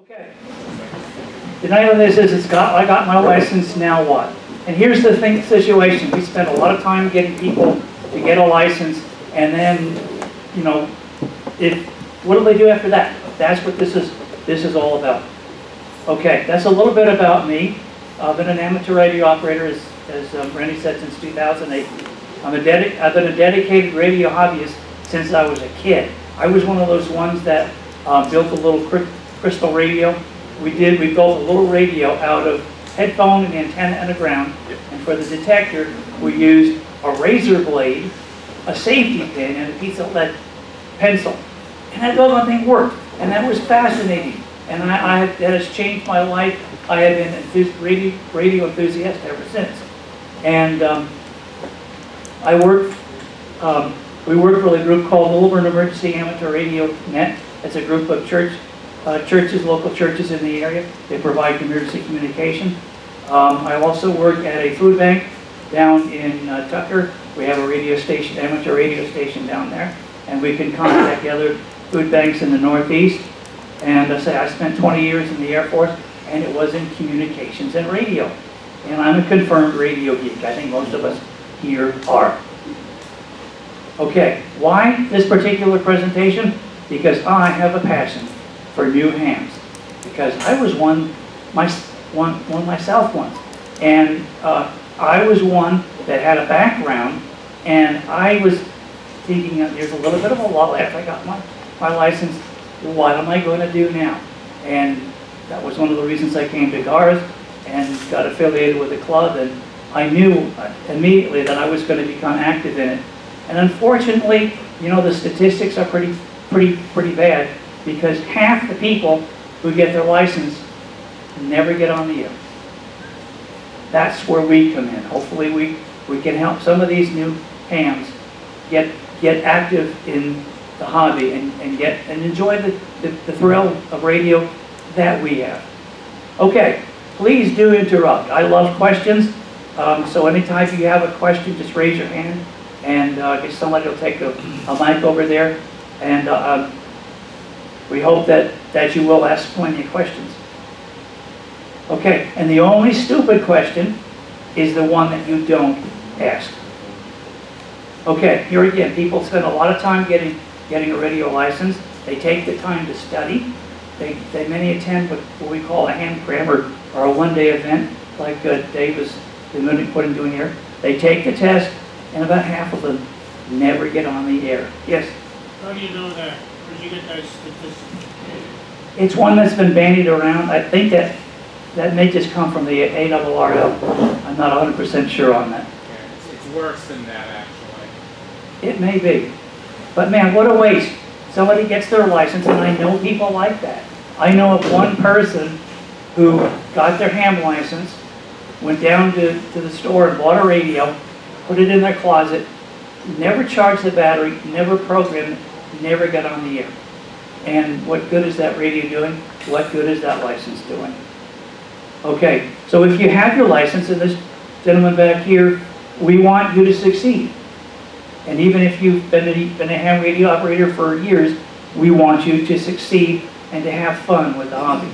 Okay. The name of this is, it's got, I got my license, now what? And here's the thing, situation, we spend a lot of time getting people to get a license, and then, you know, if, what do they do after that? That's what this is, this is all about. Okay, that's a little bit about me. I've been an amateur radio operator, as, as um, Randy said, since 2008. I'm a dedi I've been a dedicated radio hobbyist since I was a kid. I was one of those ones that uh, built a little cry- crystal radio. We did, we built a little radio out of headphone and antenna and a ground. And for the detector, we used a razor blade, a safety pin, and a piece of lead pencil. And that doggone thing worked. And that was fascinating. And I, I, that has changed my life. I have been a radio, radio enthusiast ever since. And um, I work, um, we work with a group called Lilburn Emergency Amateur Radio Net. It's a group of church, uh, churches, local churches in the area. They provide emergency communication. Um, I also work at a food bank down in uh, Tucker. We have a radio station, amateur radio station down there. And we can contact the other food banks in the Northeast. And I say, I spent 20 years in the Air Force, and it was in communications and radio. And I'm a confirmed radio geek. I think most of us here are. Okay, why this particular presentation? Because I have a passion for new hams. Because I was one, my, one, one myself once. And uh, I was one that had a background, and I was thinking, uh, there's a little bit of a lull after I got my, my license. What am I going to do now? And that was one of the reasons I came to GARS and got affiliated with the club. And I knew immediately that I was going to become active in it. And unfortunately, you know, the statistics are pretty, pretty, pretty bad because half the people who get their license never get on the air. That's where we come in. Hopefully, we, we can help some of these new hams get, get active in the hobby and, and get, and enjoy the, the, the thrill of radio that we have. Okay, please do interrupt. I love questions. Um, so anytime you have a question, just raise your hand and uh, I guess somebody will take a, a mic over there. And uh, um, we hope that, that you will ask plenty of questions. Okay, and the only stupid question is the one that you don't ask. Okay, here again, people spend a lot of time getting, getting a radio license. They take the time to study. They, they many attend what, what we call a ham cram or, or a one-day event like uh, Dave has been putting doing here. They take the test, and about half of them never get on the air. Yes? How do you know that? Where'd you get those statistics? It's one that's been bandied around. I think that that may just come from the ARRL. I'm not 100% sure on that. Yeah, it's, it's worse than that, actually. It may be. But man, what a waste. Somebody gets their license, and I know people like that. I know of one person who got their ham license, went down to, to the store and bought a radio, put it in their closet, never charged the battery, never programmed it, never got on the air. And what good is that radio doing? What good is that license doing? Okay, so if you have your license, and this gentleman back here, we want you to succeed. And even if you've been a, been a ham radio operator for years, we want you to succeed and to have fun with the hobby.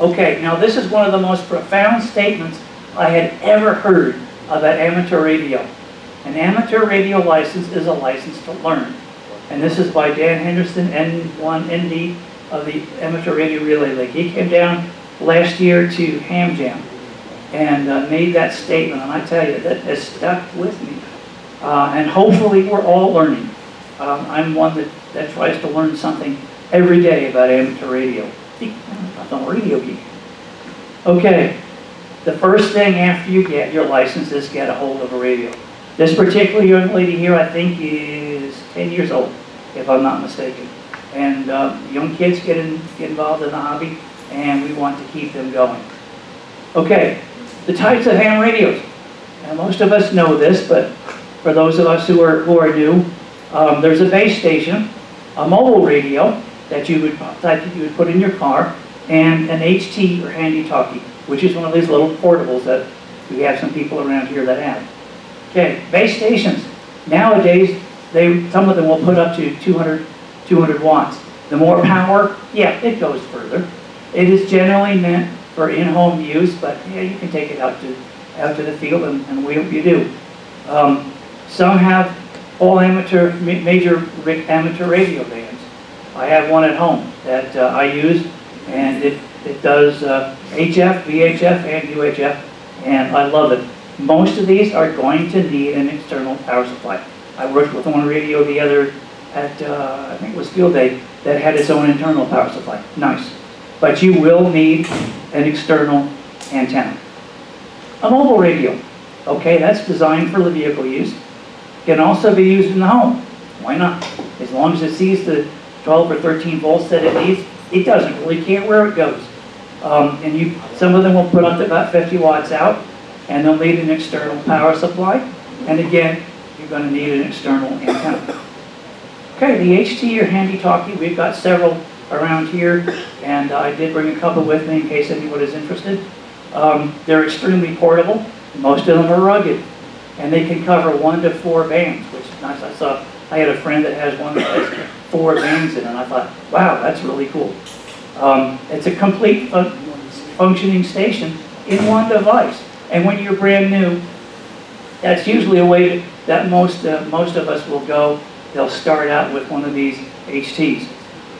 Okay, now this is one of the most profound statements I had ever heard about amateur radio. An amateur radio license is a license to learn. And this is by Dan Henderson, N1ND of the Amateur Radio Relay League. He came down last year to Ham Jam and uh, made that statement. And I tell you, that has stuck with me. Uh, and hopefully we're all learning. Um, I'm one that, that tries to learn something every day about amateur radio. I'm a radio geek. Okay, the first thing after you get your license is get a hold of a radio. This particular young lady here, I think, is 10 years old, if I'm not mistaken. And uh, young kids get, in, get involved in the hobby, and we want to keep them going. Okay, the types of ham radios. Now, most of us know this, but for those of us who are, who are new, um, there's a base station, a mobile radio that you would that you would put in your car, and an HT or handy talkie. which is one of these little portables that we have some people around here that have. Okay, base stations. Nowadays, they, some of them will put up to 200, 200 watts. The more power, yeah, it goes further. It is generally meant for in-home use, but yeah, you can take it out to, out to the field and, and we you do. Um, some have all amateur, ma- major amateur radio bands. I have one at home that uh, I use and it, it does uh, HF, VHF, and UHF, and I love it. Most of these are going to need an external power supply. I worked with one radio the other at, uh, I think it was Field Day, that had its own internal power supply. Nice. But you will need an external antenna. A mobile radio, okay, that's designed for the vehicle use. Can also be used in the home. Why not? As long as it sees the 12 or 13 volts that it needs, it doesn't really care where it goes. Um, and you, some of them will put up to about 50 watts out, and they'll need an external power supply. And again, you're going to need an external antenna. Okay, the HT or handy talkie, we've got several around here, and I did bring a couple with me in case anyone is interested. Um, they're extremely portable. Most of them are rugged, and they can cover one to four bands, which is nice. I saw, I had a friend that has one that has four bands in it, and I thought, wow, that's really cool. Um, it's a complete fun- functioning station in one device. And when you're brand new, that's usually a way that most, uh, most of us will go. They'll start out with one of these HTs.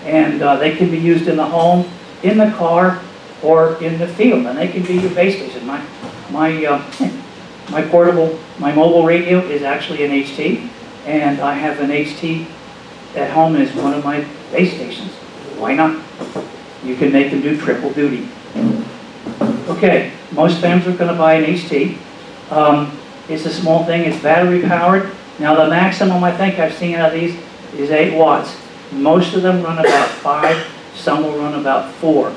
And uh, they can be used in the home, in the car, or in the field, and they can be your base station. My, my, uh, my portable, my mobile radio is actually an HT, and I have an HT at home as one of my base stations. Why not? You can make them do triple duty. Okay, most families are going to buy an HT. Um, it's a small thing, it's battery powered. Now the maximum I think I've seen out of these is 8 watts. Most of them run about 5, some will run about 4.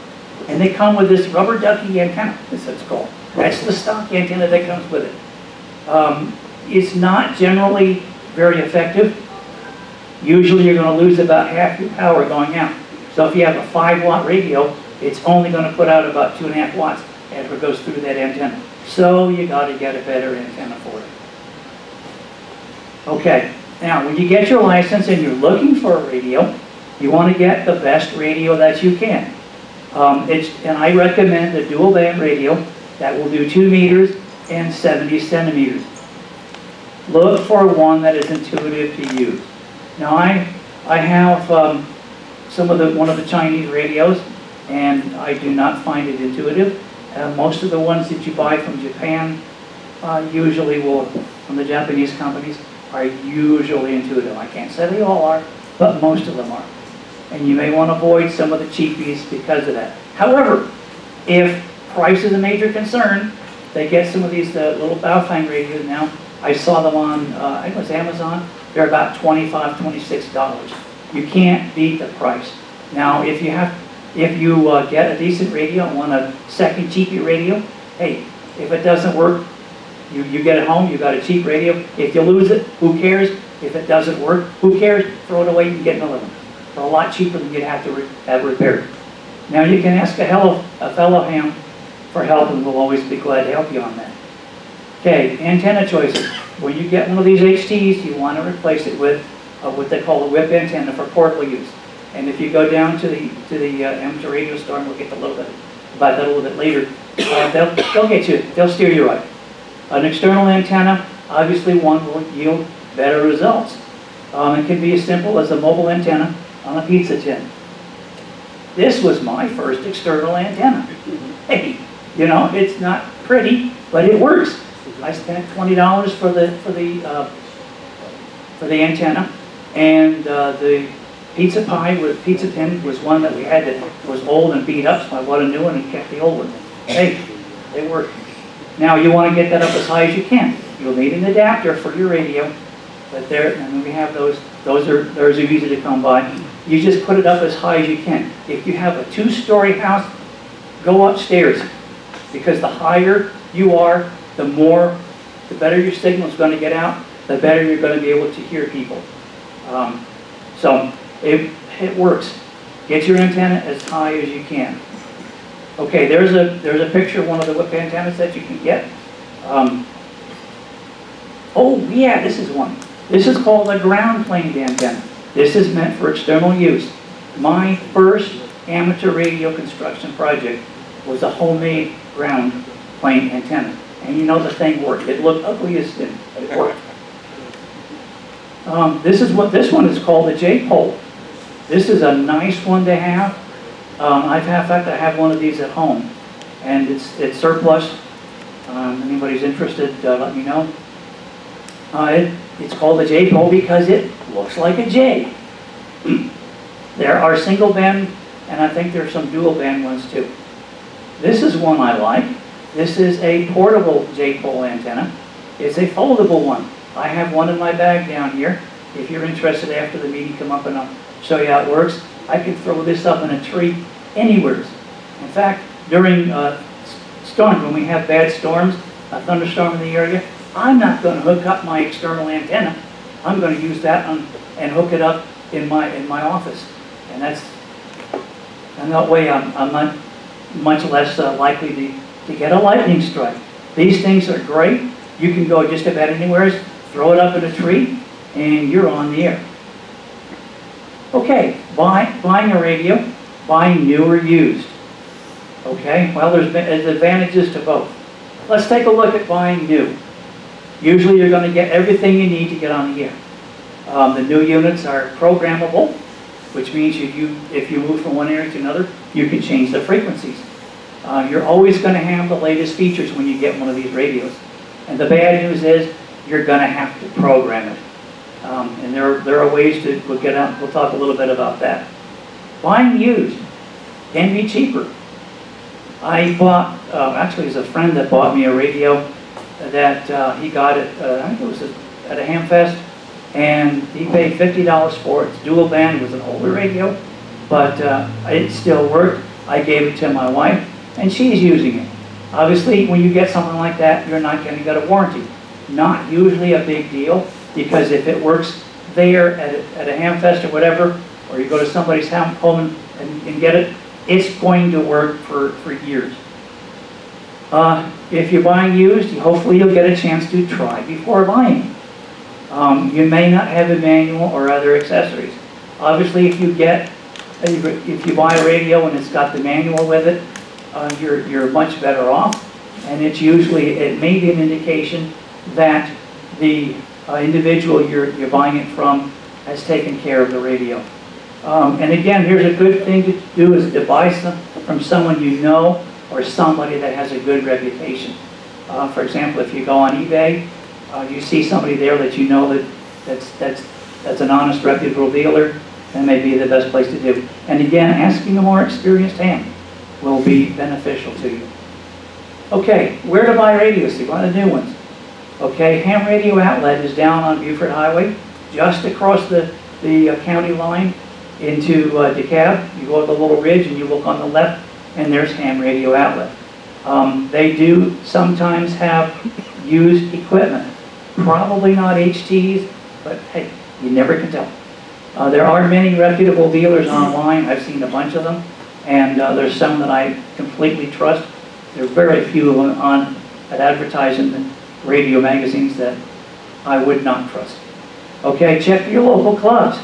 And they come with this rubber ducky antenna, that's it's called. That's the stock antenna that comes with it. Um, it's not generally very effective. Usually you're going to lose about half your power going out. So if you have a 5 watt radio, it's only going to put out about 2.5 watts after it goes through that antenna. So you got to get a better antenna for it. Okay, now when you get your license and you're looking for a radio, you want to get the best radio that you can. Um, it's, and I recommend a dual band radio that will do 2 meters and 70 centimeters. Look for one that is intuitive to use. Now I, I have um, some of the, one of the Chinese radios and I do not find it intuitive. Uh, most of the ones that you buy from Japan uh, usually will, from the Japanese companies, are usually intuitive. I can't say they all are, but most of them are. And you may want to avoid some of the cheapies because of that. However, if price is a major concern, they get some of these uh, little Baofeng radios now. I saw them on, uh, I think it was Amazon. They're about $25, $26. You can't beat the price. Now, if you have, if you uh, get a decent radio and want a second cheapy radio, hey, if it doesn't work, you, you get it home, you got a cheap radio. If you lose it, who cares? If it doesn't work, who cares? Throw it away and get another one. For a lot cheaper than you'd have to re- have repaired. Now you can ask a, hello, a fellow ham for help and we'll always be glad to help you on that. Okay, antenna choices. When you get one of these HTs, you want to replace it with uh, what they call a whip antenna for portable use. And if you go down to the to the uh, amateur radio store, and we'll get to a little bit about that a little bit later, uh, they'll they'll get you. They'll steer you right. An external antenna, obviously one will yield better results. Um, it can be as simple as a mobile antenna on a pizza tin. This was my first external antenna. Hey, you know, it's not pretty, but it works. I spent twenty dollars for the for the uh, for the antenna, and uh, the pizza pie with pizza tin was one that we had that was old and beat up, so I bought a new one and kept the old one. Hey, they work. Now you want to get that up as high as you can. You'll need an adapter for your radio, but there, and we have those. Those are those are easy to come by. You just put it up as high as you can. If you have a two-story house, go upstairs, because the higher you are, the more, the better your signal is going to get out. The better you're going to be able to hear people. Um, so it it works. Get your antenna as high as you can. Okay, there's a, there's a picture of one of the whip antennas that you can get. Um, Oh, yeah, this is one. This is called a ground plane antenna. This is meant for external use. My first amateur radio construction project was a homemade ground plane antenna. And you know the thing worked. It looked ugly as sin, but it worked. Um, this is what, this one is called a J-pole. This is a nice one to have. Um, I've had, in fact, I have one of these at home. And it's, it's surplus. Um, anybody's interested, uh, let me know. Uh, it, it's called a J-pole because it looks like a J. there are single band, and I think there's some dual band ones too. This is one I like. This is a portable J-pole antenna. It's a foldable one. I have one in my bag down here. If you're interested after the meeting, come up and I'll show you how it works. I can throw this up in a tree anywhere. In fact, during uh, storms, when we have bad storms, a thunderstorm in the area, I'm not going to hook up my external antenna. I'm going to use that on, and hook it up in my in my office, and that's and that way I'm, I'm not much less uh, likely to, to get a lightning strike. These things are great. You can go just about anywhere, throw it up in a tree, and you're on the air. Okay, buy, buying a radio, buying new or used. Okay, well, there's, there's advantages to both. Let's take a look at buying new. Usually you're going to get everything you need to get on the air. Um, the new units are programmable, which means if you, if you move from one area to another, you can change the frequencies. Uh, you're always going to have the latest features when you get one of these radios. And the bad news is you're going to have to program it. Um, and there are, there are ways to, we'll get out, we'll talk a little bit about that. Buying used can be cheaper. I bought, uh, actually it's a friend that bought me a radio that uh, he got it, uh, I think it was at a ham fest, and he paid $50 for it. It's dual band, it was an older radio, but uh, it still worked. I gave it to my wife, and she's using it. Obviously, when you get something like that, you're not going to get a warranty. Not usually a big deal, because if it works there at a, at a ham fest or whatever, or you go to somebody's home and, and get it, it's going to work for, for years. Uh, if you're buying used, hopefully you'll get a chance to try before buying. Um, you may not have a manual or other accessories. Obviously, if you get, if you buy a radio and it's got the manual with it, uh, you're, you're much better off. And it's usually, it may be an indication that the uh, individual you're, you're buying it from has taken care of the radio. Um, and again, here's a good thing to do is to buy some from someone you know or somebody that has a good reputation. Uh, for example, if you go on eBay, uh, you see somebody there that you know that that's, that's, that's an honest, reputable dealer, that may be the best place to do. And again, asking a more experienced hand will be beneficial to you. Okay, where to buy radios? You want the new ones. Okay, Ham Radio Outlet is down on Buford Highway, just across the, the uh, county line into uh, DeKalb. You go up the little ridge and you look on the left, and there's Ham Radio Outlet. Um, they do sometimes have used equipment. Probably not HTs, but hey, you never can tell. Uh, there are many reputable dealers online. I've seen a bunch of them. And uh, there's some that I completely trust. There are very few on that advertise in the radio magazines that I would not trust. Okay, check your local clubs.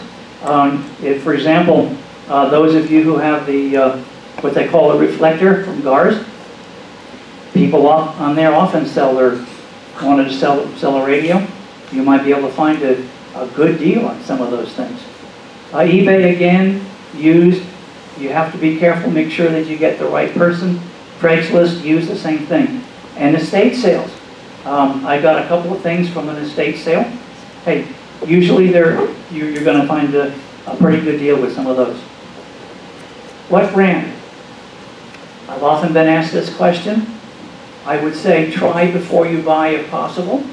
Um, if, for example, uh, those of you who have the uh, what they call a reflector from GARS, people off, on there often sell their wanted to sell sell a radio. You might be able to find a, a good deal on some of those things. Uh, eBay again, used. You have to be careful. Make sure that you get the right person. Craigslist, use the same thing. And estate sales. Um, I got a couple of things from an estate sale. Hey, usually they're, you're, you're going to find a, a pretty good deal with some of those. What brand? I've often been asked this question. I would say try before you buy if possible.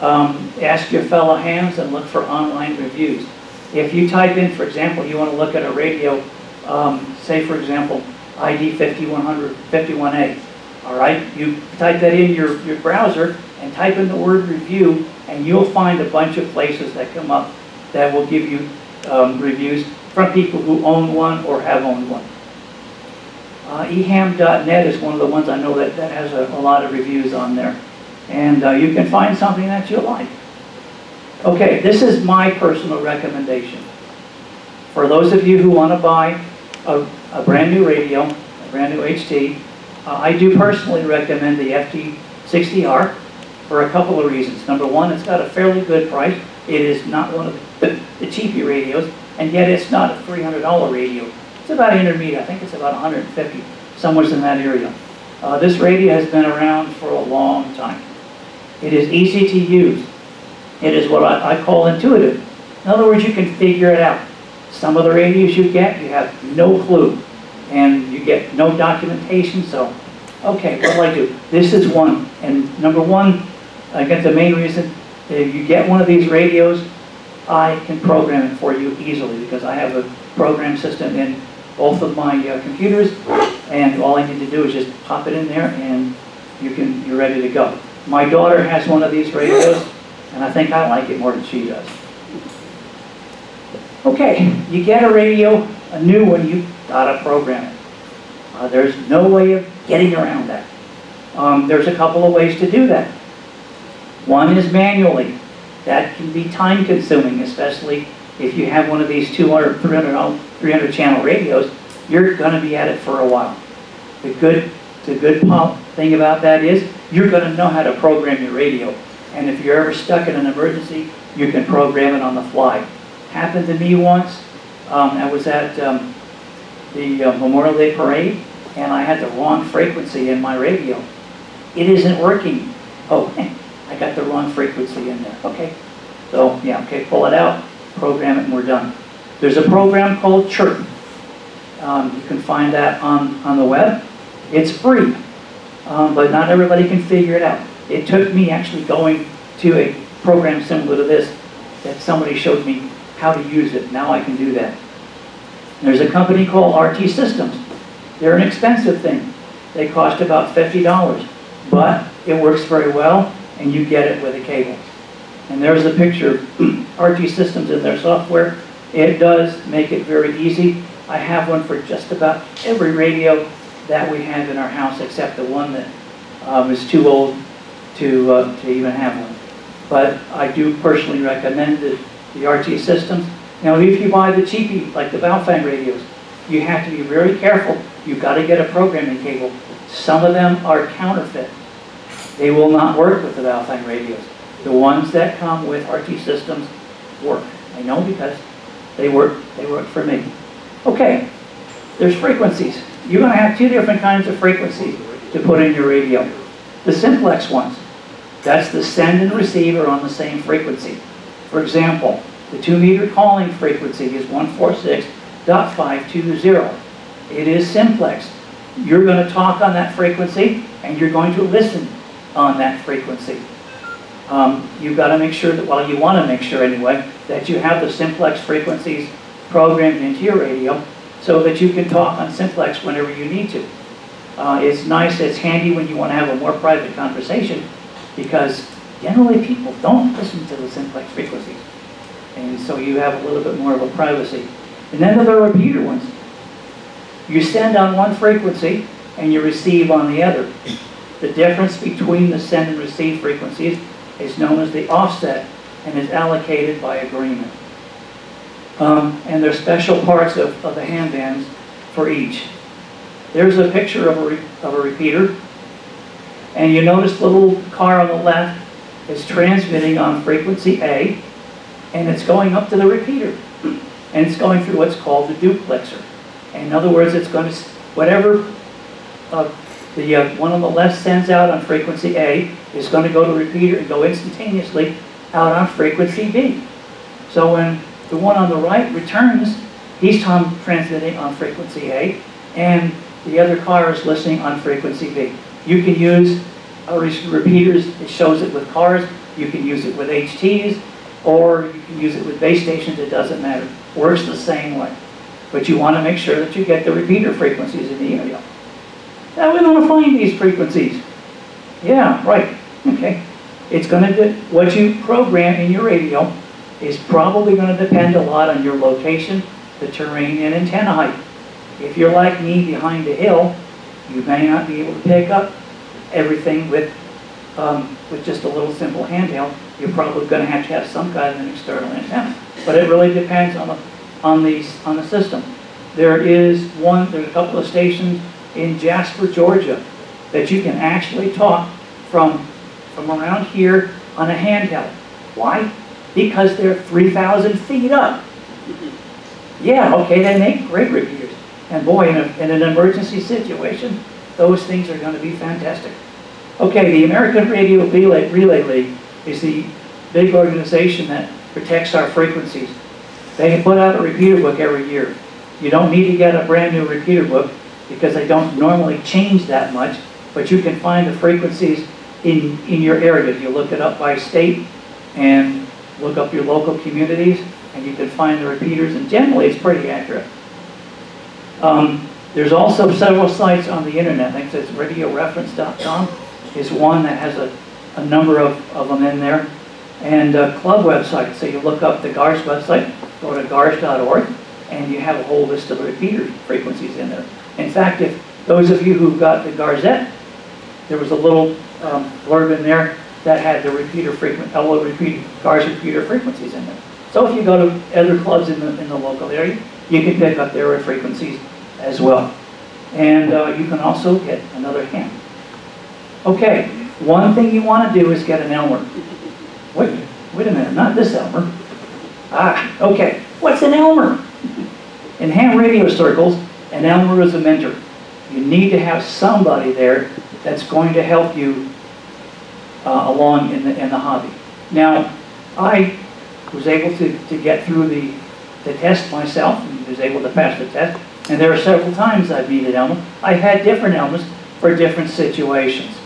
Um, ask your fellow hands and look for online reviews. If you type in, for example, you want to look at a radio, um, say for example, ID 5100, 51A, all right? You type that in your, your browser and type in the word review and you'll find a bunch of places that come up that will give you um, reviews from people who own one or have owned one. Uh, eham.net is one of the ones I know that, that has a, a lot of reviews on there. And uh, you can find something that you like. Okay, this is my personal recommendation. For those of you who want to buy a, a brand new radio, a brand new HT, uh, I do personally recommend the FT60R for a couple of reasons. Number one, it's got a fairly good price. It is not one of the, the cheapy radios, and yet it's not a $300 radio. It's about intermediate. I think it's about 150, somewhere in that area. Uh, this radio has been around for a long time. It is easy to use. It is what I, I call intuitive. In other words, you can figure it out. Some of the radios you get, you have no clue, and you get no documentation, so, okay, what do I do? This is one, and number one, I get the main reason, if you get one of these radios, I can program it for you easily, because I have a program system in both of my uh, computers, and all I need to do is just pop it in there, and you can, you're ready to go. My daughter has one of these radios, and I think I like it more than she does. Okay, you get a radio, a new one, you gotta program it. Uh, there's no way of getting around that. Um, there's a couple of ways to do that. One is manually. That can be time consuming, especially if you have one of these 200, 300, 300 channel radios, you're gonna be at it for a while. The good, the good thing about that is you're gonna know how to program your radio. And if you're ever stuck in an emergency, you can program it on the fly. Happened to me once. Um, I was at um, the uh, Memorial Day Parade, and I had the wrong frequency in my radio. It isn't working. Oh, I got the wrong frequency in there. Okay. So, yeah, okay, pull it out, program it, and we're done. There's a program called Chirp. Um, you can find that on, on the web. It's free, um, but not everybody can figure it out. It took me actually going to a program similar to this that somebody showed me how to use it. Now I can do that. There's a company called RT Systems. They're an expensive thing. They cost about $50, but it works very well, and you get it with a cable. And there's a picture of RT Systems in their software. It does make it very easy. I have one for just about every radio that we have in our house, except the one that um, is too old to, uh, to even have one. But I do personally recommend the, the RT systems. Now, if you buy the cheapy, like the Baofeng radios, you have to be very careful. You've got to get a programming cable. Some of them are counterfeit. They will not work with the Baofeng radios. The ones that come with RT systems work. I know because they work, they work for me. Okay, there's frequencies. You're going to have two different kinds of frequencies to put in your radio. The simplex ones. That's the send and receiver on the same frequency. For example, the 2 meter calling frequency is 146.520. It is simplex. You're going to talk on that frequency and you're going to listen on that frequency. Um, you've got to make sure that, well, you want to make sure anyway, that you have the simplex frequencies programmed into your radio so that you can talk on simplex whenever you need to. Uh, it's nice, it's handy when you want to have a more private conversation because generally people don't listen to the simplex frequencies. And so you have a little bit more of a privacy. And then there are repeater ones. You send on one frequency and you receive on the other. The difference between the send and receive frequencies is known as the offset and is allocated by agreement. Um, and there's special parts of, of the ham bands for each. There's a picture of a, of a repeater and you notice the little car on the left is transmitting on frequency A, and it's going up to the repeater. And it's going through what's called the duplexer. In other words, it's going to, whatever uh, the uh, one on the left sends out on frequency A is going to go to the repeater and go instantaneously out on frequency B. So when the one on the right returns, he's transmitting on frequency A, and the other car is listening on frequency B. You can use repeaters, it shows it with cars, you can use it with HTs, or you can use it with base stations, it doesn't matter. Works the same way. But you want to make sure that you get the repeater frequencies in the area. Now we want to find these frequencies. Yeah, right. Okay. It's going to, what you program in your radio is probably going to depend a lot on your location, the terrain, and antenna height. If you're like me behind a hill, You may not be able to pick up everything with, um, with just a little simple handheld. You're probably gonna have to have some kind of an external antenna. But it really depends on the, on the, on the system. There is one, there's a couple of stations in Jasper, Georgia, that you can actually talk from, from around here on a handheld. Why? Because they're 3,000 feet up. Yeah, okay, they make great repeaters. And boy, in, a, in an emergency situation, those things are going to be fantastic. Okay, the American Radio Relay, Relay League is the big organization that protects our frequencies. They put out a repeater book every year. You don't need to get a brand new repeater book because they don't normally change that much, but you can find the frequencies in, in your area. You look it up by state and look up your local communities and you can find the repeaters and generally it's pretty accurate. Um, there's also several sites on the internet. I think it's radioreference.com is one that has a, a number of, of them in there. And uh, club websites. So you look up the GARS website, go to gars.org, and you have a whole list of repeater frequencies in there. In fact, if those of you who got the Garzette, there was a little um, blurb in there that had the repeater frequent, uh, repeater, GARS repeater frequencies in there. So if you go to other clubs in the, in the local area, you can pick up their frequencies as well. And uh, you can also get another ham. Okay, one thing you want to do is get an Elmer. Wait, wait a minute, not this Elmer. Ah, okay. What's an Elmer? In ham radio circles, an Elmer is a mentor. You need to have somebody there that's going to help you uh, along in the, in the hobby. Now, I was able to, to get through the, the test myself and was able to pass the test. And there are several times I've needed Elmer. I've had different Elmers for different situations.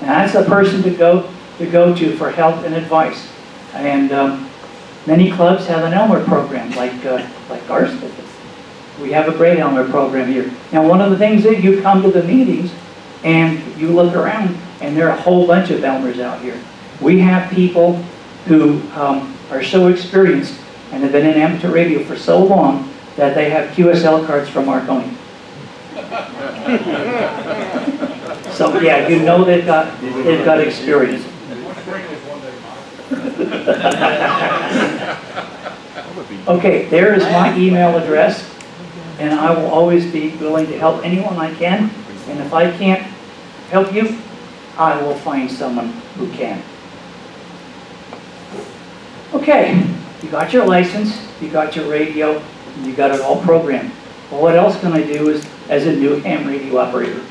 And that's the person to go to go to for help and advice. And um, many clubs have an Elmer program, like uh, like ours. We have a great Elmer program here. Now, one of the things that you come to the meetings and you look around, and there are a whole bunch of Elmers out here. We have people who um, are so experienced and have been in amateur radio for so long that they have QSL cards from Marconi. so yeah, you know they've got they've got experience. okay, there is my email address, and I will always be willing to help anyone I can. And if I can't help you, I will find someone who can. Okay, you got your license, you got your radio, you got it all programmed. Well, what else can I do is, as a new ham radio operator?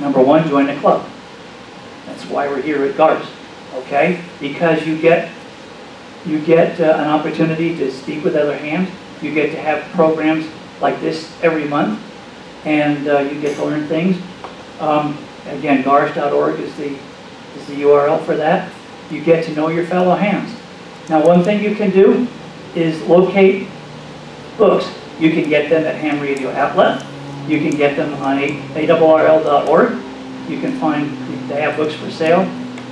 Number one, join the club. That's why we're here at GARS, okay? Because you get, you get uh, an opportunity to speak with other hams. You get to have programs like this every month, and uh, you get to learn things. Um, again, gars.org is the, is the URL for that. You get to know your fellow hams. Now one thing you can do is locate books. You can get them at Ham Radio Outlet. You can get them on ARRL.org. You can find, they have books for sale.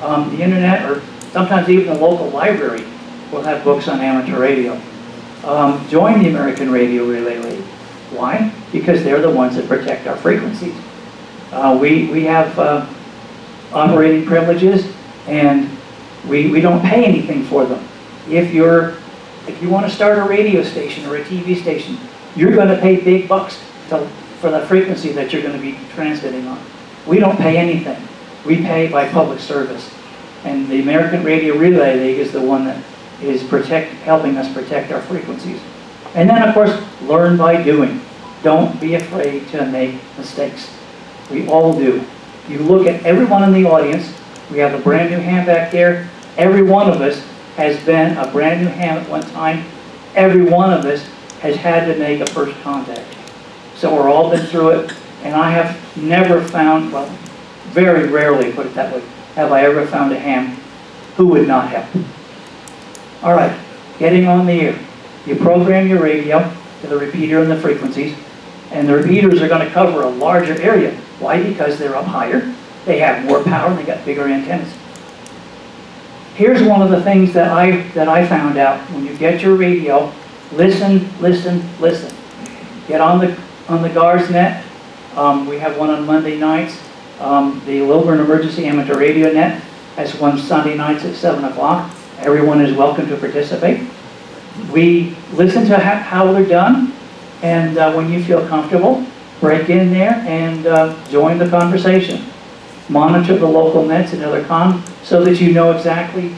Um, the internet, or sometimes even the local library, will have books on amateur radio. Um, join the American Radio Relay League. Why? Because they're the ones that protect our frequencies. Uh, we, we have uh, operating privileges, and we, we don't pay anything for them if you're if you want to start a radio station or a TV station, you're going to pay big bucks to, for the frequency that you're going to be transmitting on. We don't pay anything. We pay by public service. And the American Radio Relay League is the one that is protect, helping us protect our frequencies. And then, of course, learn by doing. Don't be afraid to make mistakes. We all do. You look at everyone in the audience. We have a brand new ham back there. Every one of us has been a brand new ham at one time. Every one of us has had to make a first contact. So we're all been through it, and I have never found, well, very rarely, put it that way, have I ever found a ham who would not help. All right, getting on the air. You program your radio to the repeater and the frequencies, and the repeaters are going to cover a larger area. Why? Because they're up higher, they have more power, and they got bigger antennas. Here's one of the things that I, that I found out. When you get your radio, listen, listen, listen. Get on the, on the GARS net Um, we have one on Monday nights. Um, the Lilburn Emergency Amateur Radio Net has one Sunday nights at 7 o'clock. Everyone is welcome to participate. We listen to how they're done, and uh, when you feel comfortable, break in there and uh, join the conversation. Monitor the local nets and other com so that you know exactly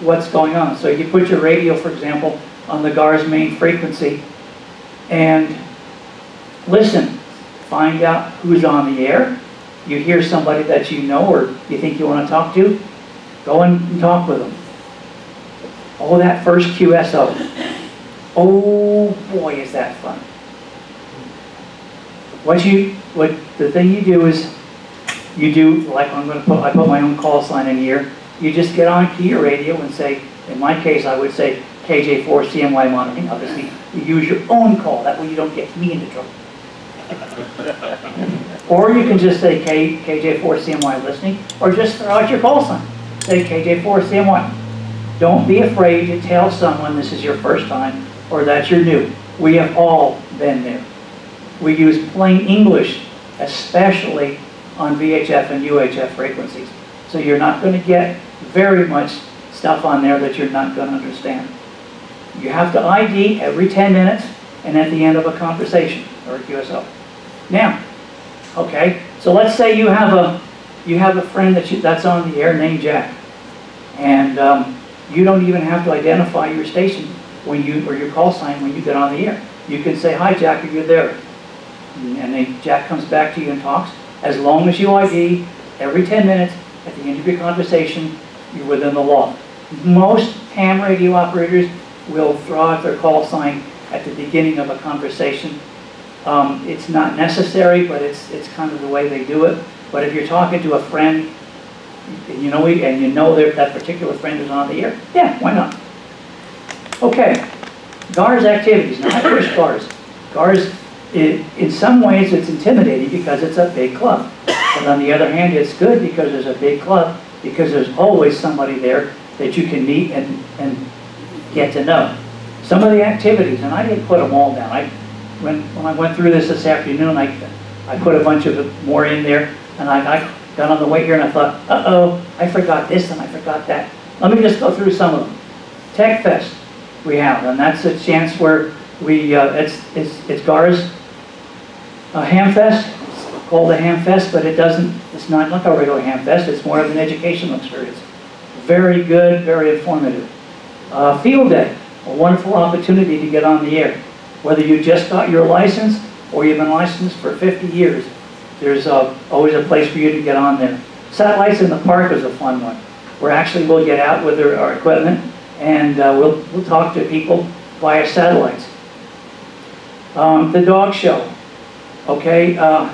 what's going on. So you put your radio, for example, on the GARS main frequency and listen. Find out who's on the air. You hear somebody that you know or you think you want to talk to, go and talk with them. Oh, that first QSO. Oh, boy, is that fun. What you, what, the thing you do is, you do, like I'm gonna put, I put my own call sign in here. You just get on to your radio and say, in my case, I would say KJ4 CMY monitoring, obviously. You use your own call, that way you don't get me into trouble. Or you can just say K, KJ4 CMY listening, or just throw out your call sign. Say KJ4 CMY. Don't be afraid to tell someone this is your first time or that you're new. We have all been there. We use plain English, especially on VHF and UHF frequencies. So you're not going to get very much stuff on there that you're not going to understand. You have to ID every 10 minutes and at the end of a conversation or a QSO. Now, okay, so let's say you have a you have a friend that you, that's on the air named Jack, and um, you don't even have to identify your station when you or your call sign when you get on the air. You can say, "Hi, Jack, are you there?" And then Jack comes back to you and talks. As long as you ID every 10 minutes at the end of your conversation, you're within the law. Most ham radio operators will throw out their call sign at the beginning of a conversation. Um, it's not necessary, but it's, it's kind of the way they do it. But if you're talking to a friend, and you know, and you know that that particular friend is on the air, yeah, why not? Okay, GARS activities. Now, I push GARS. GARS, i in some ways, it's intimidating because it's a big club. But on the other hand, it's good because there's a big club, because there's always somebody there that you can meet and, and get to know. Some of the activities, and I didn't put them all down. I, when, when I went through this this afternoon, I, I put a bunch of more in there, and I, I got on the way here and I thought, uh-oh, I forgot this and I forgot that. Let me just go through some of them. Tech Fest we have, and that's a chance where we, uh, it's, it's, it's GARS uh, hamfest. It's called a hamfest, but it doesn't, it's not like a regular hamfest. It's more of an educational experience. Very good, very informative. Uh, Field Day, a wonderful opportunity to get on the air. Whether you just got your license or you've been licensed for 50 years, there's uh, always a place for you to get on there. Satellites in the Park is a fun one, where actually we'll get out with our, our equipment and uh, we'll, we'll talk to people via satellites. Um, the dog show, okay, uh,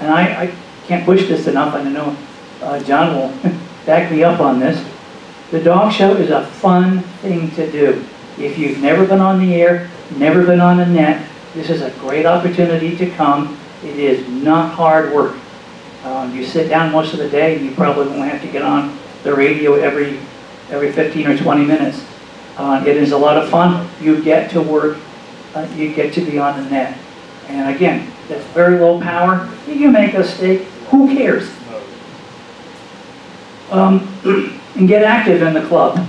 and I, I can't push this enough, and I know uh, John will back me up on this. The dog show is a fun thing to do. If you've never been on the air, never been on a net, this is a great opportunity to come. It is not hard work. Um, you sit down most of the day, and you probably won't have to get on the radio every every 15 or 20 minutes. Uh, it is a lot of fun. You get to work, uh, you get to be on the net. And again, it's very low power. You make a mistake, who cares? Um, and get active in the club.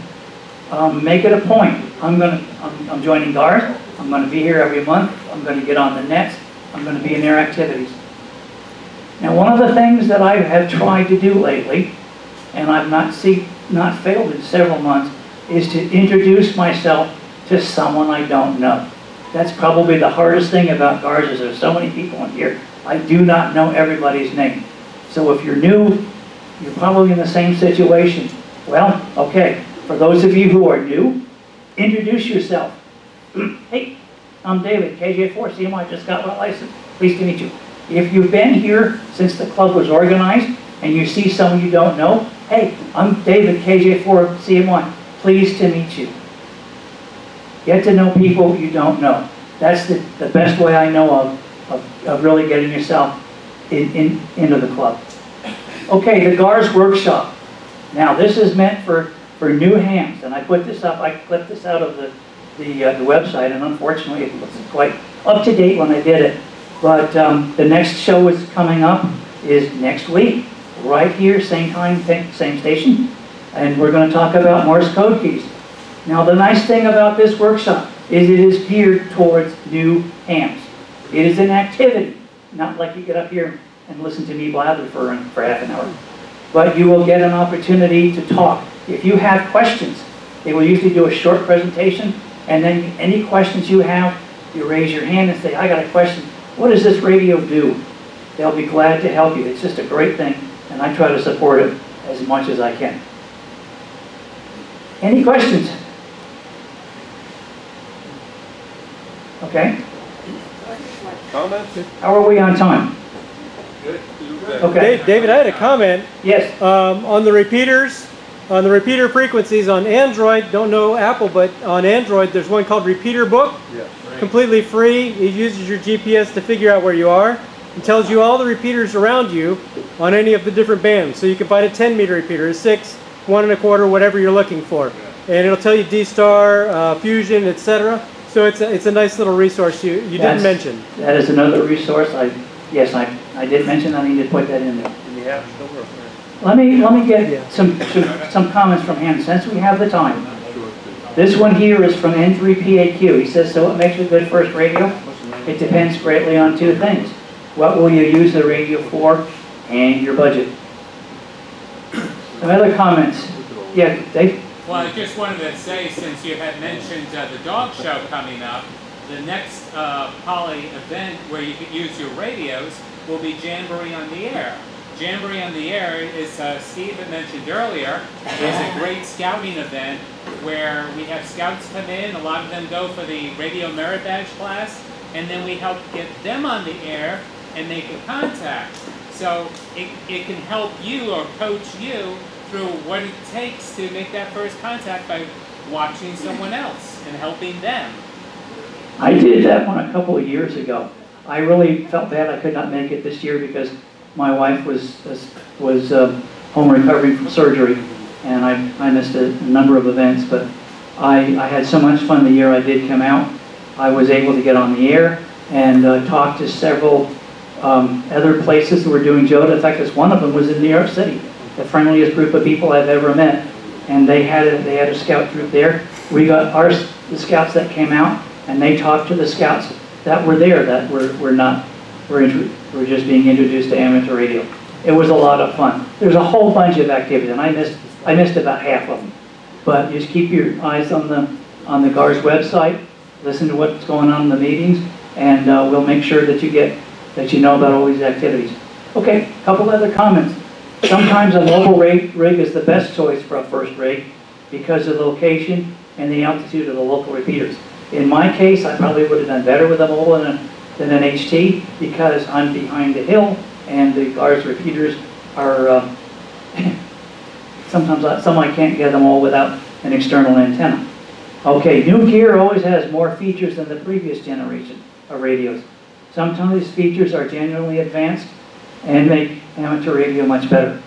Um, make it a point. I'm gonna, I'm, I'm joining GARS. I'm gonna be here every month. I'm gonna get on the nets. I'm gonna be in their activities. Now, one of the things that I have tried to do lately, and I've not see, not failed in several months, is to introduce myself to someone I don't know. That's probably the hardest thing about GARS is there's so many people in here. I do not know everybody's name. So if you're new, you're probably in the same situation. Well, okay, for those of you who are new, introduce yourself. hey, I'm David, KJ4 CMY, just got my license. Pleased to meet you. If you've been here since the club was organized and you see someone you don't know, hey, I'm David, KJ4 CMY. Pleased to meet you. Get to know people you don't know. That's the, the best way I know of, of, of really getting yourself in, in, into the club. Okay, the GARS workshop. Now, this is meant for, for new hands, and I put this up, I clipped this out of the, the, uh, the website, and unfortunately, it wasn't quite up to date when I did it. But um, the next show is coming up is next week, right here, same time, same same station. And we're going to talk about Morse code keys. Now, the nice thing about this workshop is it is geared towards new hams. It is an activity, not like you get up here and listen to me blather for, um, for half an hour. But you will get an opportunity to talk. If you have questions, they will usually do a short presentation, and then any questions you have, you raise your hand and say, I got a question. What does this radio do? They'll be glad to help you. It's just a great thing, and I try to support it as much as I can. Any questions? Okay, Comments? how are we on time? Good. Okay, Da- David, I had a comment yes, um, on the repeaters, on the repeater frequencies on Android. Don't know Apple, but on Android, there's one called RepeaterBook, Yes. completely free. It uses your GPS to figure out where you are. and tells you all the repeaters around you on any of the different bands. So you can find a 10 meter repeater, a six, one and a quarter, whatever you're looking for, and it'll tell you D-STAR, uh, Fusion, etc. So it's a, it's a nice little resource you you That's- didn't mention. that is another resource. I, yes, I, I did mention I need to put that in there. In the. Let me, let me Yeah. get some, some, some comments from him, since we have the time. This one here is from N3PAQ. He says, so what makes a good first radio? It depends greatly on two things. What will you use the radio for and your budget? Some other comments? Yeah, Dave? Well, I just wanted to say, since you had mentioned uh, the dog show coming up, the next uh, Poly event where you could use your radios will be Jamboree on the Air. Jamboree on the Air is, uh, Steve had mentioned earlier, is a great scouting event where we have scouts come in, a lot of them go for the radio merit badge class, and then we help get them on the air and make a contact. So it, it can help you or coach you through what it takes to make that first contact by watching someone else and helping them. I did that one a couple of years ago. I really felt bad I could not make it this year because my wife was, was- um, home recovering from surgery, and I, I missed a number of events, but I, I had so much fun the year I did come out. I was able to get on the air and uh, talk to several um, other places that were doing JOTA. In fact, one of them was in New York City, the friendliest group of people I've ever met. And they had a, they had a scout group there. We got our, the scouts that came out, and they talked to the scouts that were there, that were, were not, were, intro- were just being introduced to amateur radio. It was a lot of fun. There's a whole bunch of activities, and I missed, I missed about half of them. But just keep your eyes on the, on the GARS website, listen to what's going on in the meetings, and uh, we'll make sure that you get, that you know about all these activities. Okay, a couple other comments. Sometimes a mobile rig, rig is the best choice for a first rig because of the location and the altitude of the local repeaters. In my case, I probably would have done better with a mobile than, a- than an HT because I'm behind the hill and the GARS repeaters are, um, sometimes, I- some I can't get them all without an external antenna. Okay, new gear always has more features than the previous generation of radios. Sometimes these features are genuinely advanced and make amateur radio much better.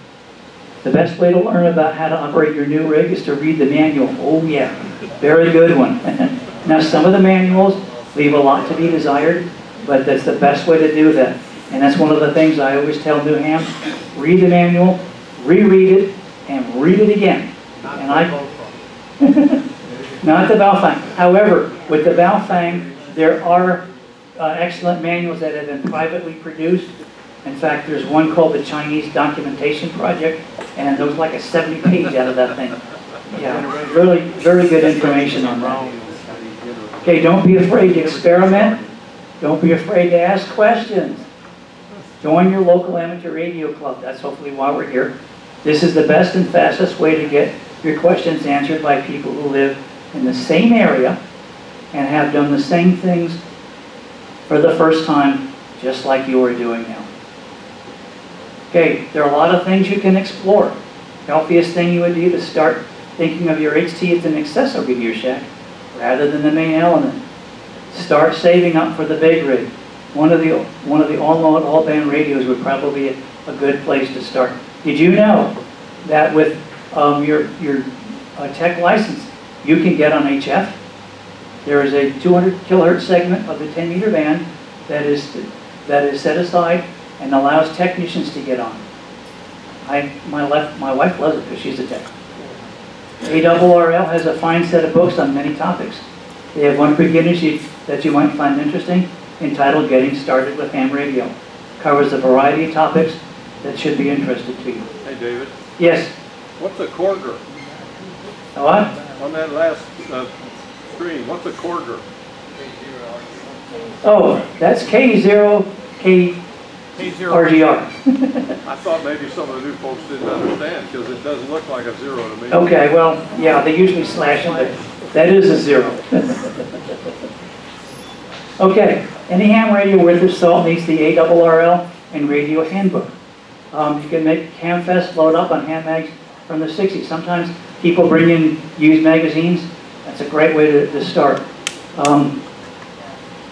The best way to learn about how to operate your new rig is to read the manual. Oh yeah, very good one. now some of the manuals leave a lot to be desired, but that's the best way to do that. And that's one of the things I always tell new hams, read the manual, reread it, and read it again. Not And I, not the Baofeng. However, with the Baofeng, there are uh, excellent manuals that have been privately produced. In fact, there's one called the Chinese Documentation Project, and there was like a 70 page out of that thing. Yeah, really, very good information on that. Okay, don't be afraid to experiment. Don't be afraid to ask questions. Join your local amateur radio club. That's hopefully why we're here. This is the best and fastest way to get your questions answered by people who live in the same area and have done the same things for the first time, just like you are doing now. Okay, there are a lot of things you can explore. The healthiest thing you would do to start thinking of your HT as an accessory to your shack rather than the main element. Start saving up for the big rig. One of the one of the all-mode, all-band radios would probably be a, a good place to start. Did you know that with um, your your uh, tech license, you can get on HF? There is a 200 kilohertz segment of the 10 meter band that is that is set aside and allows technicians to get on. I, my, left, my wife loves it because she's a tech. ARRL has a fine set of books on many topics. They have one for beginners you, that you might find interesting entitled Getting Started with Ham Radio. Covers a variety of topics that should be interested to you. Hey, David. Yes. What's a Korger? A what? On that last uh, screen, what's a Korger? Oh, that's K0K RDR. I thought maybe some of the new folks didn't understand because it doesn't look like a zero to me. Okay, well, yeah, they usually slash it, but that is a zero. okay, any ham radio worth this salt needs the ARRL and radio handbook. Um, you can make HamFest load up on ham mags from the 60s. Sometimes people bring in used magazines. That's a great way to, to start. Um,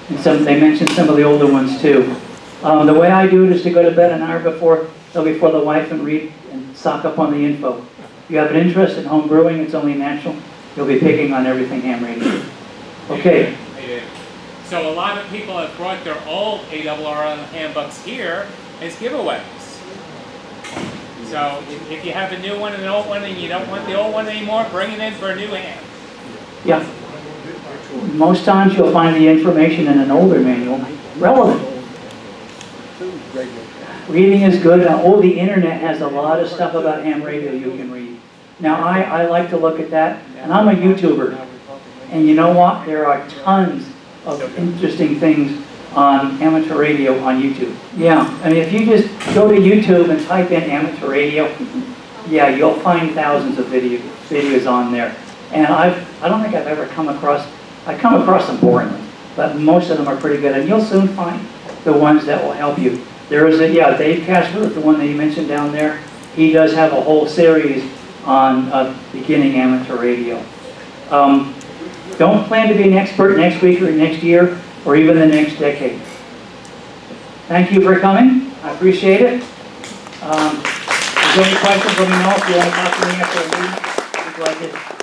and some, they mentioned some of the older ones too. Um, the way I do it is to go to bed an hour before, so before the wife and read and sock up on the info. If you have an interest in home brewing, it's only natural. You'll be picking on everything ham radio. Okay, So a lot of people have brought their old ARRL handbooks here as giveaways. So if- if you have a new one and an old one and you don't want the old one anymore, bring it in for a new hand. yeah. Most times you'll find the information in an older manual relevant. Reading is good. Now, oh, the internet has a lot of stuff about ham radio you can read. Now, I, I like to look at that, and I'm a YouTuber. And you know what? There are tons of interesting things on amateur radio on YouTube. Yeah, I mean, if you just go to YouTube and type in amateur radio, yeah, you'll find thousands of video, videos on there. And I've, I don't think I've ever come across, I come across them boringly, but most of them are pretty good. And you'll soon find the ones that will help you. There is a, yeah, Dave Casler, the one that you mentioned down there, he does have a whole series on uh, beginning amateur radio. Um, don't plan to be an expert next week or next year or even the next decade. Thank you for coming. I appreciate it. Um, if there's any questions, let me know. If you want to talk to me after the meeting, I'd be glad to.